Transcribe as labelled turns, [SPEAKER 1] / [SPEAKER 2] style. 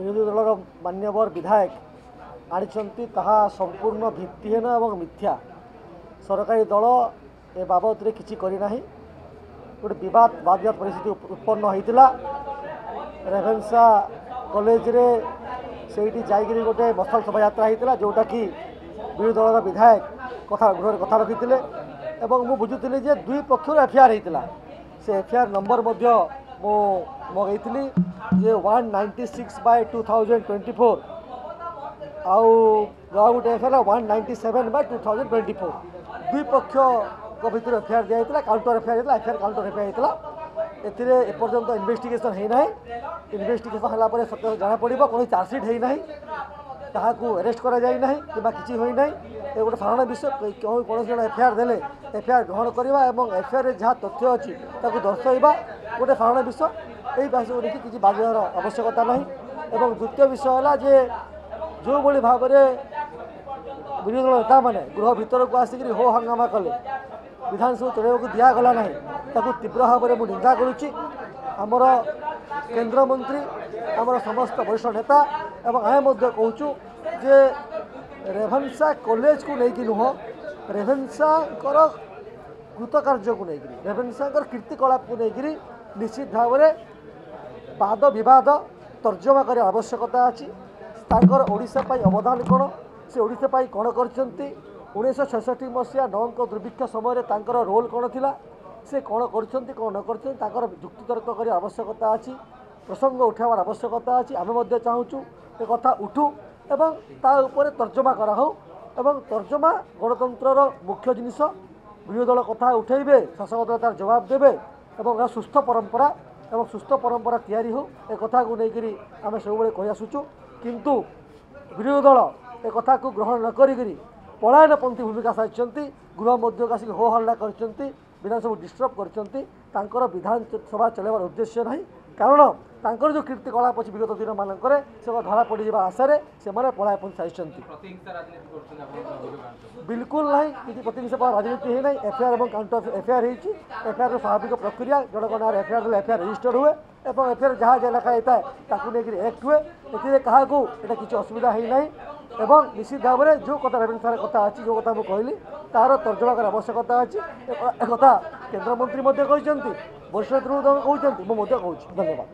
[SPEAKER 1] ବିରୋଧୀ ଦଳର ମାନ୍ୟବର ବିଧାୟକ ଆଣିଛନ୍ତି ତାହା ସମ୍ପୂର୍ଣ୍ଣ ଭିତ୍ତିହୀନ ଏବଂ ମିଥ୍ୟା। ସରକାରୀ ଦଳ ଏ ବାବଦରେ କିଛି କରିନାହିଁ। ଗୋଟେ ବିବାଦ ବାଦିବାଦ ପରିସ୍ଥିତି ଉତ୍ପନ୍ନ ହୋଇଥିଲା। ରେଭେନ୍ସା କଲେଜରେ ସେଇଠି ଯାଇକିରି ଗୋଟେ ମଶାଲ ଶୋଭାଯାତ୍ରା ହେଇଥିଲା ଯେଉଁଟାକି ବିରୋଧୀ ଦଳର ବିଧାୟକ କଥା ଗୃହରେ କଥା ରଖିଥିଲେ। ଏବଂ ମୁଁ ବୁଝୁଥିଲି ଯେ ଦୁଇ ପକ୍ଷରୁ ଏଫଆଇଆର୍ ହେଇଥିଲା। ସେ ଏଫଆଇଆର୍ ନମ୍ବର ମଧ୍ୟ ମୁଁ ମଗାଇଥିଲି ଯେ one ninety six by two thousand twenty four ଆଉ ଆଉ ଗୋଟେ FIR one ninety seven by two thousand twenty four ଦୁଇ ପକ୍ଷଙ୍କ ଭିତରେ ଏଫଆଇଆର୍ ଦିଆଯାଇଥିଲା କାଉଣ୍ଟର ଏଫଆଇଆର୍ ହେଇଥିଲା ଏଫଆଇଆର୍ କାଉଣ୍ଟର ଏଫଆଇଆର୍ ହେଇଥିଲା ଏଥିରେ ଏପର୍ଯ୍ୟନ୍ତ ଇନଭେଷ୍ଟିଗେସନ୍ ହେଇନାହିଁ ଇନଭେଷ୍ଟିଗେସନ୍ ହେଲା ପରେ ସତ୍ୟ ଜଣାପଡ଼ିବ କୌଣସି ଚାର୍ଜସିଟ୍ ହେଇନାହିଁ କାହାକୁ ଆରେଷ୍ଟ କରାଯାଇନାହିଁ କିମ୍ବା କିଛି ହୋଇନାହିଁ ଏ ଗୋଟେ ସାଧାରଣ ବିଷୟ କେ- କେଉଁ କୌଣସି ଜଣେ ଏଫଆଇଆର୍ ଦେଲେ ଏଫଆଇଆର୍ ଗ୍ରହଣ କରିବା ଏବଂ ଏଫଆଇଆର୍ରେ ଯାହା ତଥ୍ୟ ଅଛି ତାକୁ ଦର୍ଶାଇବା ଗୋଟେ ସାଧାରଣ ବିଷୟ। ଏହି ବିଷୟକୁ ନେଇକି କିଛି ବାଜିବାର ଆବଶ୍ୟକତା ନାହିଁ। ଏବଂ ଦ୍ୱିତୀୟ ବିଷୟ ହେଲା ଯେ ଯେଉଁଭଳି ଭାବରେ ବିରୋଧୀ ଦଳ ନେତାମାନେ ଗୃହ ଭିତରକୁ ଆସିକରି ହୋ ହଙ୍ଗାମା କଲେ ବିଧାନସଭା ଚଳାଇବାକୁ ଦିଆଗଲା ନାହିଁ ତାକୁ ତୀବ୍ର ଭାବରେ ମୁଁ ନିନ୍ଦା କରୁଛି। ଆମର କେନ୍ଦ୍ରମନ୍ତ୍ରୀ ଆମର ସମସ୍ତ ବରିଷ୍ଠ ନେତା ଏବଂ ଆମେ ମଧ୍ୟ କହୁଛୁ ଯେ ରେଭେନ୍ସା କଲେଜକୁ ନେଇକି ନୁହଁ ରେଭେନ୍ସାଙ୍କର କୃତକାର୍ଯ୍ୟକୁ ନେଇକରି ରେଭେନ୍ସାଙ୍କର କୀର୍ତ୍ତିକଳାପକୁ ନେଇକରି ନିଶ୍ଚିତ ଭାବରେ ବାଦ ବିବାଦ ତର୍ଜମା କରିବା ଆବଶ୍ୟକତା ଅଛି। ତାଙ୍କର ଓଡ଼ିଶା ପାଇଁ ଅବଦାନ କ'ଣ ସେ ଓଡ଼ିଶା ପାଇଁ କ'ଣ କରିଛନ୍ତି? ଉଣେଇଶହ ଛଷଠି ମସିହା ନଅଙ୍କ ଦୁର୍ଭିକ୍ଷ ସମୟରେ ତାଙ୍କର ରୋଲ୍ କ'ଣ ଥିଲା? ସେ କ'ଣ କରିଛନ୍ତି କ'ଣ ନ କରିଛନ୍ତି ତାଙ୍କର ଯୁକ୍ତିତର୍କ କରିବା ଆବଶ୍ୟକତା ଅଛି। ପ୍ରସଙ୍ଗ ଉଠାଇବାର ଆବଶ୍ୟକତା ଅଛି। ଆମେ ମଧ୍ୟ ଚାହୁଁଛୁ ଏ କଥା ଉଠୁ। ଏବଂ ତା ଉପରେ ତର୍ଜମା କରାହେଉ ଏବଂ ତର୍ଜମା ଗଣତନ୍ତ୍ରର ମୁଖ୍ୟ ଜିନିଷ ବିରୋଧୀ ଦଳ କଥା ଉଠାଇବେ ଶାସକ ଦଳ ତାର ଜବାବ ଦେବେ ଏବଂ ଏହା ସୁସ୍ଥ ପରମ୍ପରା ଏବଂ ସୁସ୍ଥ ପରମ୍ପରା ତିଆରି ହେଉ ଏ କଥାକୁ ନେଇକରି ଆମେ ସବୁବେଳେ କହି ଆସୁଛୁ କିନ୍ତୁ ବିରୋଧୀ ଦଳ ଏ କଥାକୁ ଗ୍ରହଣ ନ କରିକିରି ପଳାୟନପନ୍ଥୀ ଭୂମିକା ସାଜିଛନ୍ତି ଗୃହ ମଧ୍ୟକୁ ଆସିକି ହୋ ହଲ୍ଲା କରିଛନ୍ତି ବିଧାନସଭାକୁ ଡିଷ୍ଟର୍ବ କରିଛନ୍ତି ତାଙ୍କର ବିଧାନସଭା ଚଳାଇବାର ଉଦ୍ଦେଶ୍ୟ ନାହିଁ। କାରଣ ତାଙ୍କର ଯେଉଁ କୀର୍ତ୍ତିକଳାପ ଅଛି ବିଗତ ଦିନମାନଙ୍କରେ ସେ ଧରା ପଡ଼ିଯିବା ଆଶାରେ ସେମାନେ ପଳାୟପନ୍ଥୀ ସାଜିଛନ୍ତି
[SPEAKER 2] ପ୍ରତିହିଂସା ରାଜନୀତି କରୁଛନ୍ତି ଆପଣଙ୍କ ଅଭିଯୋଗ ଆଣୁଛନ୍ତି
[SPEAKER 1] ବିଲକୁଲ ନାହିଁ କିଛି ପ୍ରତିନିଧି ସଭା ରାଜନୀତି ହେଇନାହିଁ ଏଫଆଇଆର୍ ଏବଂ କାଉଣ୍ଟର ଏଫଆଇଆର୍ ହେଇଛି। ଏଫଆଇଆର୍ର ସ୍ୱାଭାବିକ ପ୍ରକ୍ରିୟା ଜଣଙ୍କ ନାଁରେ ଏଫଆଇଆର୍ ଦେଲେ ଏଫଆଇଆର୍ ରେଜିଷ୍ଟର ହୁଏ ଏବଂ ଏଫଆଇଆର୍ ଯାହା ଯାହା ଲେଖା ହେଇଥାଏ ତାକୁ ନେଇକରି ଆକ୍ଟ ହୁଏ। ଏଥିରେ କାହାକୁ ଏଇଟା କିଛି ଅସୁବିଧା ହେଇନାହିଁ ଏବଂ ନିଶ୍ଚିତ ଭାବରେ ଯେଉଁ କଥା ରେଭେନ୍ସାର କଥା ଅଛି ଯେଉଁ କଥା ମୁଁ କହିଲି ତାହାର ତର୍ଜମା କରିବା ଆବଶ୍ୟକତା ଅଛି। ଏ କ- ଏ କଥା କେନ୍ଦ୍ରମନ୍ତ୍ରୀ ମଧ୍ୟ କହିଛନ୍ତି। ବରିଷ୍ଠ ନେତୃବୃନ୍ଦ କହୁଛନ୍ତି ମୁଁ ମଧ୍ୟ କହୁଛି ଧନ୍ୟବାଦ